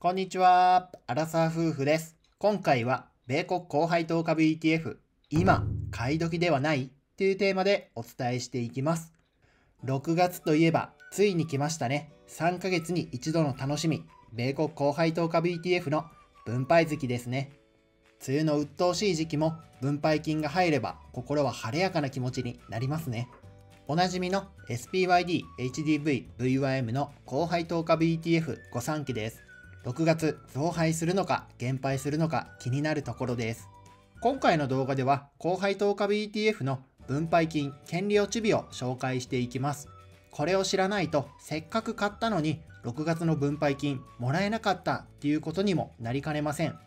こんにちは。アラサー夫婦です。今回は、米国高配当株 ETF、今、買い時ではないというテーマでお伝えしていきます。6月といえば、ついに来ましたね。3ヶ月に一度の楽しみ、米国高配当株 ETF の分配月ですね。梅雨の鬱陶しい時期も分配金が入れば心は晴れやかな気持ちになりますね。おなじみの SPYD、HDV、VYM の高配当株 ETF ご3期です。6月増配するのか減配するのか気になるところです。今回の動画では高配当株 ETF の分配金、権利落ち日を紹介していきます。これを知らないとせっかく買ったのに6月の分配金もらえなかったっていうことにもなりかねません。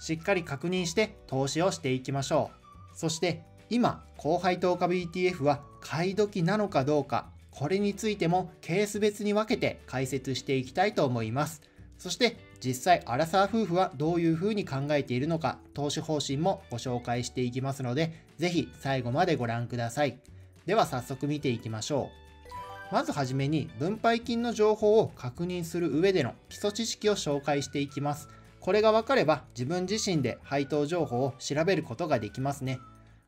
しっかり確認して投資をしていきましょう。そして今、高配当株 ETF は買い時なのかどうか、これについてもケース別に分けて解説していきたいと思います。そして実際アラサー夫婦はどういうふうに考えているのか投資方針もご紹介していきますのでぜひ最後までご覧ください。では早速見ていきましょう。まずはじめに分配金の情報を確認する上での基礎知識を紹介していきます。これが分かれば自分自身で配当情報を調べることができますね。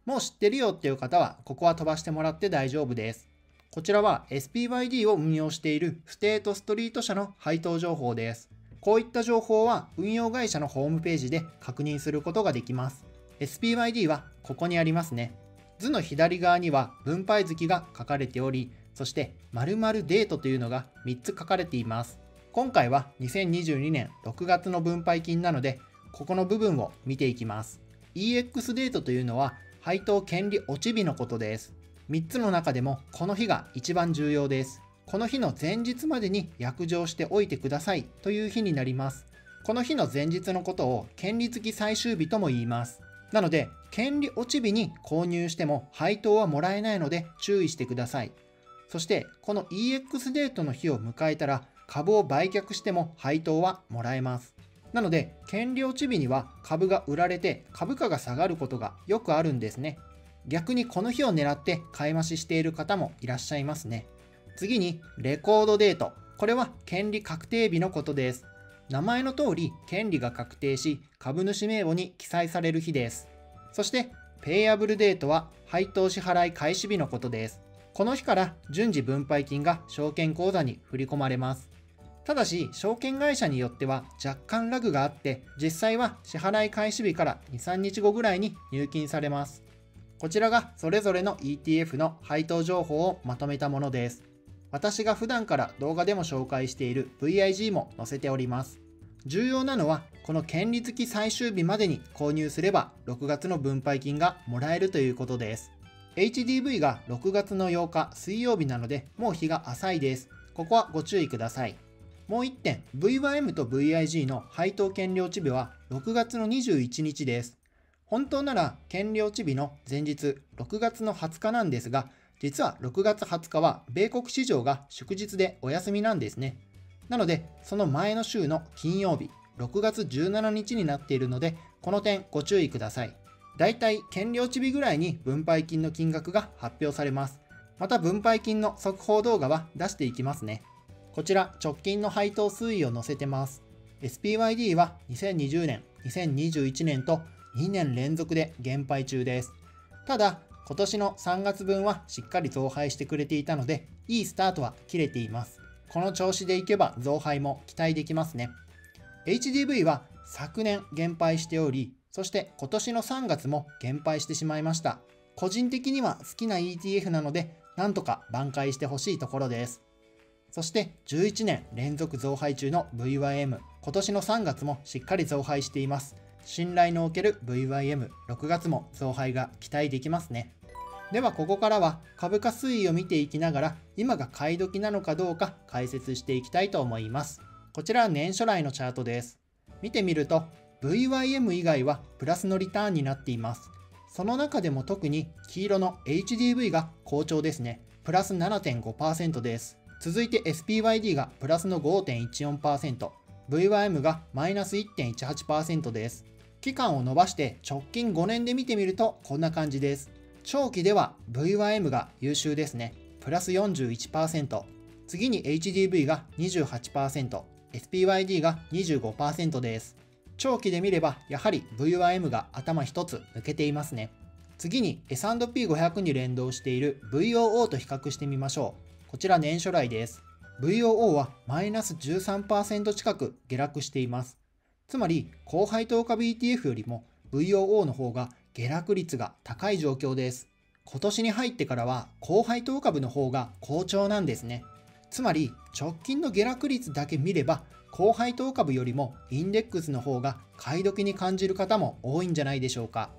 もう知ってるよっていう方はここは飛ばしてもらって大丈夫です。こちらは SPYD を運用しているステートストリート社の配当情報です。こういった情報は運用会社のホームページで確認することができます。SPYD はここにありますね。図の左側には分配月が書かれており、そして〇〇デートというのが3つ書かれています。今回は2022年6月の分配金なので、ここの部分を見ていきます。EX デートというのは配当権利落ち日のことです。3つの中でもこの日が一番重要です。この日の前日までに約定しておいてくださいという日になります。この日の前日のことを権利付き最終日とも言います。なので、権利落ち日に購入しても配当はもらえないので注意してください。そして、この EX デートの日を迎えたら株を売却しても配当はもらえます。なので、権利落ち日には株が売られて株価が下がることがよくあるんですね。逆にこの日を狙って買い増ししている方もいらっしゃいますね。次に、レコードデート。これは権利確定日のことです。名前の通り、権利が確定し、株主名簿に記載される日です。そして、ペイアブルデートは配当支払い開始日のことです。この日から順次分配金が証券口座に振り込まれます。ただし、証券会社によっては若干ラグがあって、実際は支払い開始日から2、3日後ぐらいに入金されます。こちらがそれぞれの ETF の配当情報をまとめたものです。私が普段から動画でも紹介している VIG も載せております。重要なのは、この権利付き最終日までに購入すれば6月の分配金がもらえるということです。HDV が6月の8日水曜日なので、もう日が浅いです。ここはご注意ください。もう1点、VYM と VIG の配当権利落ち日は6月の21日です。本当なら権利落ち日の前日6月の20日なんですが、実は6月20日は米国市場が祝日でお休みなんですね。なので、その前の週の金曜日、6月17日になっているので、この点ご注意ください。だいたい権利落ち日ぐらいに分配金の金額が発表されます。また分配金の速報動画は出していきますね。こちら直近の配当推移を載せてます。SPYD は2020年、2021年と2年連続で減配中です。ただ、今年の3月分はしっかり増配してくれていたので、いいスタートは切れています。この調子でいけば増配も期待できますね。HDV は昨年減配しており、そして今年の3月も減配してしまいました。個人的には好きな ETF なので、なんとか挽回してほしいところです。そして11年連続増配中の VYM、今年の3月もしっかり増配しています。信頼のおける VYM、6月も増配が期待できますね。ではここからは株価推移を見ていきながら今が買い時なのかどうか解説していきたいと思います。こちらは年初来のチャートです。見てみると VYM 以外はプラスのリターンになっています。その中でも特に黄色の HDV が好調ですね。プラス7.5%です。続いて SPYD がプラスの5.14%、VYM がマイナス1.18%です。期間を伸ばして直近5年で見てみるとこんな感じです。長期では VYM が優秀ですね。プラス41%。次に HDV が28%。SPYD が25%です。長期で見ればやはり VYM が頭一つ抜けていますね。次に S&P500 に連動している VOO と比較してみましょう。こちら年初来です。VOO はマイナス13%近く下落しています。つまり、高配当株 ETF よりも VOO の方が下落率が高い状況です。今年に入ってからは高配当株の方が好調なんですね。つまり、直近の下落率だけ見れば、高配当株よりもインデックスの方が買い時に感じる方も多いんじゃないでしょうか。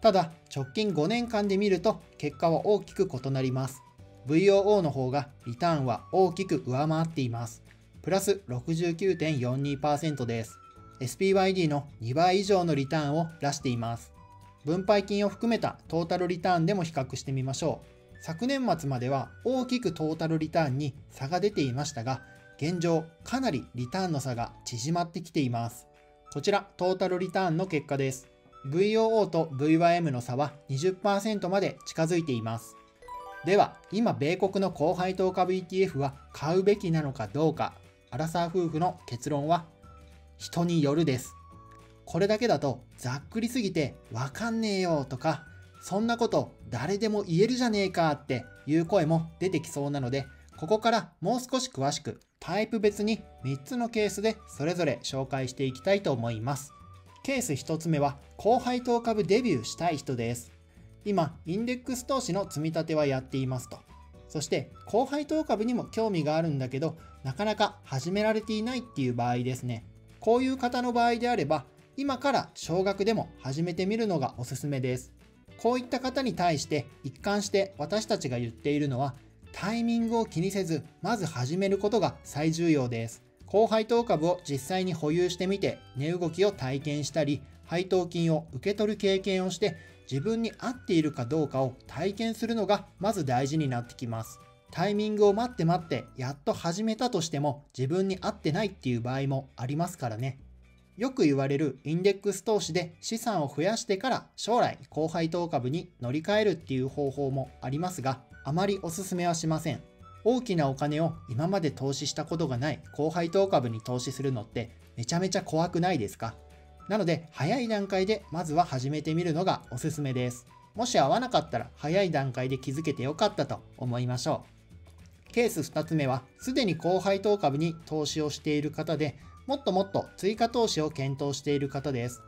ただ、直近5年間で見ると結果は大きく異なります。VOO の方がリターンは大きく上回っています。プラス69.42%です。SPYD の2倍以上のリターンを出しています。分配金を含めたトータルリターンでも比較してみましょう。昨年末までは大きくトータルリターンに差が出ていましたが、現状かなりリターンの差が縮まってきています。こちらトータルリターンの結果です。VOO と VYM の差は20%まで近づいています。では、今、米国の高配当株 ETF は買うべきなのかどうか、アラサー夫婦の結論は、人によるです。これだけだとざっくりすぎてわかんねえよとか、そんなこと誰でも言えるじゃねえかっていう声も出てきそうなので、ここからもう少し詳しくタイプ別に3つのケースでそれぞれ紹介していきたいと思います。ケース1つ目は高配当株デビューしたい人です。今、インデックス投資の積み立てはやっていますと。そして、高配当株にも興味があるんだけど、なかなか始められていないっていう場合ですね。こういう方の場合であれば、今から少額でも始めてみるのがおすすめです。こういった方に対して一貫して私たちが言っているのは、タイミングを気にせず、まず始めることが最重要です。高配当株を実際に保有してみて、値動きを体験したり、配当金を受け取る経験をして、自分に合っているかどうかを体験するのがまず大事になってきます。タイミングを待って待ってやっと始めたとしても自分に合ってないっていう場合もありますからね。よく言われるインデックス投資で資産を増やしてから将来高配当株に乗り換えるっていう方法もありますがあまりおすすめはしません。大きなお金を今まで投資したことがない高配当株に投資するのってめちゃめちゃ怖くないですか？なので、早い段階でまずは始めてみるのがおすすめです。もし合わなかったら、早い段階で気づけてよかったと思いましょう。ケース2つ目は、すでに高配当株に投資をしている方で、もっともっと追加投資を検討している方です。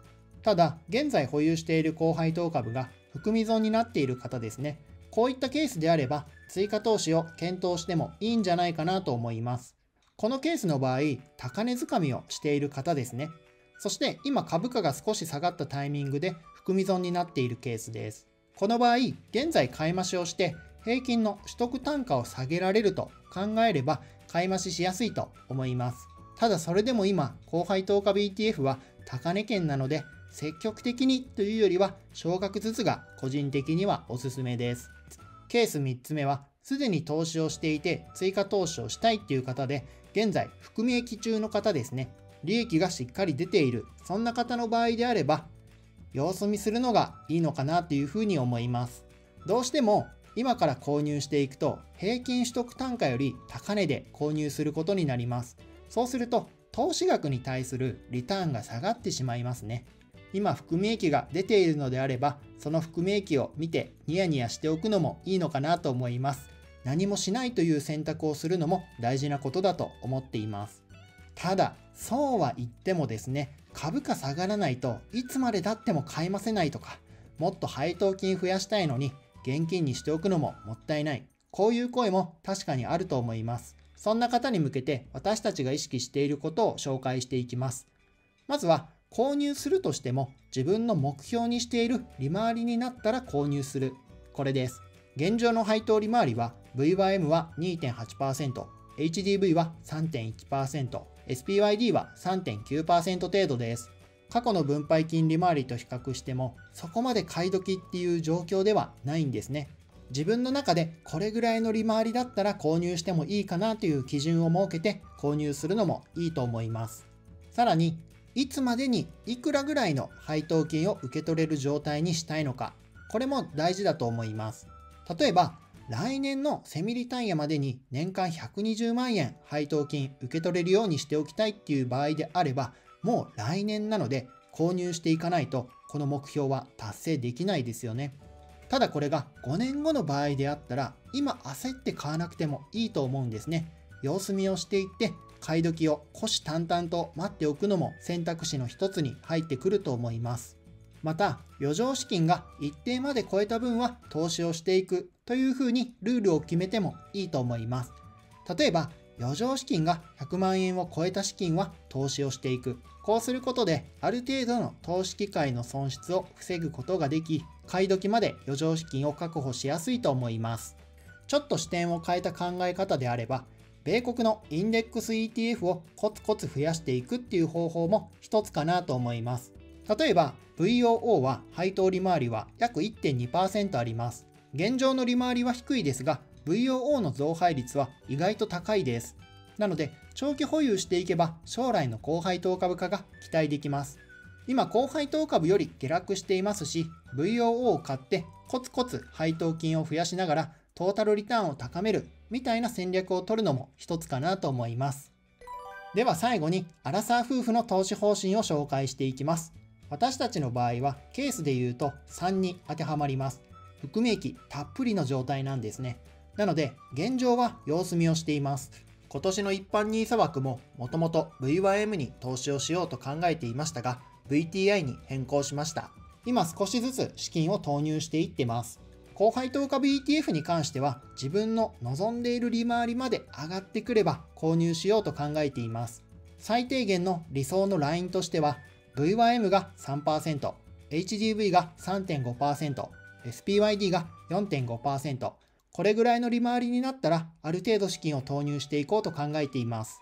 ただ、現在保有している高配当株が含み損になっている方ですね。こういったケースであれば、追加投資を検討してもいいんじゃないかなと思います。このケースの場合、高値掴みをしている方ですね。そして今株価が少し下がったタイミングで含み損になっているケースです。この場合、現在買い増しをして平均の取得単価を下げられると考えれば買い増ししやすいと思います。ただそれでも今、高配当株 ETF は高値圏なので積極的にというよりは少額ずつが個人的にはおすすめです。ケース3つ目は、すでに投資をしていて追加投資をしたいっていう方で、現在含み益中の方ですね。利益がしっかり出ている、そんな方の場合であれば、様子見するのがいいのかなというふうに思います。どうしても今から購入していくと平均取得単価より高値で購入することになります。そうすると投資額に対するリターンが下がってしまいますね。今含み益が出ているのであればその含み益を見てニヤニヤしておくのもいいのかなと思います。何もしないという選択をするのも大事なことだと思っています。ただ、そうは言ってもですね、株価下がらないといつまで経っても買いませないとか、もっと配当金増やしたいのに現金にしておくのももったいない。こういう声も確かにあると思います。そんな方に向けて私たちが意識していることを紹介していきます。まずは購入するとしても自分の目標にしている利回りになったら購入する。これです。現状の配当利回りは VYM は2.8%、HDV は3.1%、SPYD は3.9%程度です。過去の分配金利回りと比較しても、そこまで買い時っていう状況ではないんですね。自分の中でこれぐらいの利回りだったら購入してもいいかなという基準を設けて購入するのもいいと思います。さらに、いつまでにいくらぐらいの配当金を受け取れる状態にしたいのか、これも大事だと思います。例えば、来年のセミリタイヤまでに年間120万円配当金受け取れるようにしておきたいっていう場合であれば、もう来年なので購入していかないとこの目標は達成できないですよね。ただこれが5年後の場合であったら今焦って買わなくてもいいと思うんですね。様子見をしていって買い時を虎視眈々と待っておくのも選択肢の一つに入ってくると思います。また余剰資金が一定まで超えた分は投資をしていくというふうにルールを決めてもいいと思います。例えば余剰資金が100万円を超えた資金は投資をしていく。こうすることである程度の投資機会の損失を防ぐことができ、買い時まで余剰資金を確保しやすいと思います。ちょっと視点を変えた考え方であれば、米国のインデックス ETF をコツコツ増やしていくっていう方法も一つかなと思います。例えば VOO は配当利回りは約1.2%あります。現状の利回りは低いですが、VOO の増配率は意外と高いです。なので、長期保有していけば将来の高配当株価が期待できます。今、高配当株より下落していますし、VOO を買ってコツコツ配当金を増やしながらトータルリターンを高めるみたいな戦略を取るのも一つかなと思います。では最後に、アラサー夫婦の投資方針を紹介していきます。私たちの場合はケースで言うと3に当てはまります。含み益たっぷりの状態なんですね。なので、現状は様子見をしています。今年の一般 NISA 枠ももともと V1M に投資をしようと考えていましたが、VTI に変更しました。今少しずつ資金を投入していってます。高配当株 ETF に関しては自分の望んでいる利回りまで上がってくれば購入しようと考えています。最低限の理想のラインとしては V1M が3%、HDV が3.5%、SPYD が4.5%、これぐらいの利回りになったらある程度資金を投入していこうと考えています。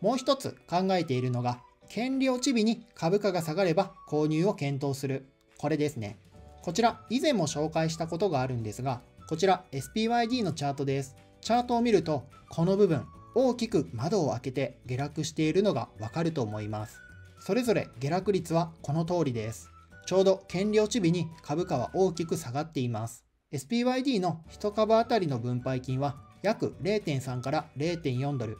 もう一つ考えているのが、権利落ち日に株価が下がれば購入を検討する。これですね。こちら以前も紹介したことがあるんですが、こちら SPYD のチャートです。チャートを見ると、この部分、大きく窓を開けて下落しているのがわかると思います。それぞれ下落率はこの通りです。ちょうど権利落ち日に株価は大きく下がっています。SPYD の1株当たりの分配金は約0.3から0.4ドル。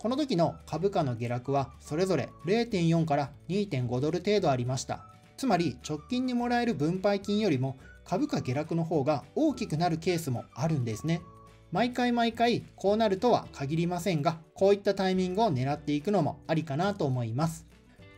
この時の株価の下落はそれぞれ0.4から2.5ドル程度ありました。つまり直近にもらえる分配金よりも株価下落の方が大きくなるケースもあるんですね。毎回毎回こうなるとは限りませんが、こういったタイミングを狙っていくのもありかなと思います。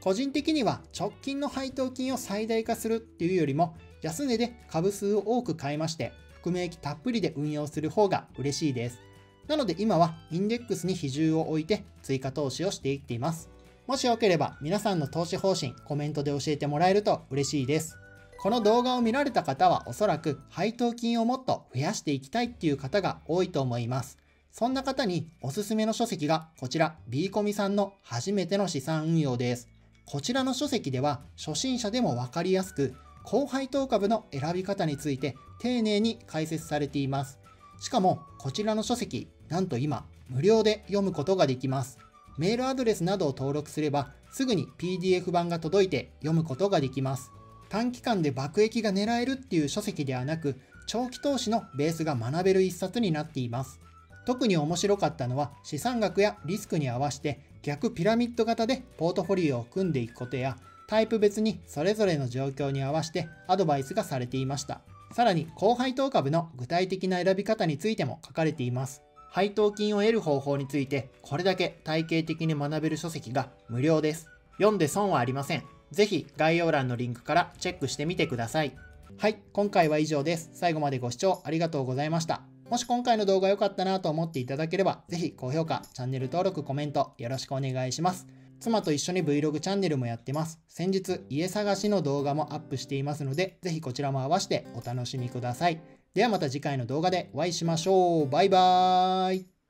個人的には直近の配当金を最大化するっていうよりも、安値で株数を多く買いまして、含み益たっぷりで運用する方が嬉しいです。なので今はインデックスに比重を置いて追加投資をしていっています。もしよければ皆さんの投資方針コメントで教えてもらえると嬉しいです。この動画を見られた方はおそらく配当金をもっと増やしていきたいっていう方が多いと思います。そんな方におすすめの書籍がこちら B コミさんの初めての資産運用です。こちらの書籍では初心者でもわかりやすく高配当株の選び方について丁寧に解説されています。しかもこちらの書籍なんと今無料で読むことができます。メールアドレスなどを登録すればすぐに PDF 版が届いて読むことができます。短期間で爆益が狙えるっていう書籍ではなく長期投資のベースが学べる一冊になっています。特に面白かったのは資産額やリスクに合わせて逆ピラミッド型でポートフォリオを組んでいくことやタイプ別にそれぞれの状況に合わせてアドバイスがされていました。さらに高配当株の具体的な選び方についても書かれています。配当金を得る方法について、これだけ体系的に学べる書籍が無料です。読んで損はありません。ぜひ概要欄のリンクからチェックしてみてください。はい、今回は以上です。最後までご視聴ありがとうございました。もし今回の動画良かったなと思っていただければ、ぜひ高評価、チャンネル登録、コメントよろしくお願いします。妻と一緒に Vlog チャンネルもやってます。先日、家探しの動画もアップしていますので、ぜひこちらも合わせてお楽しみください。ではまた次回の動画でお会いしましょう。バイバーイ。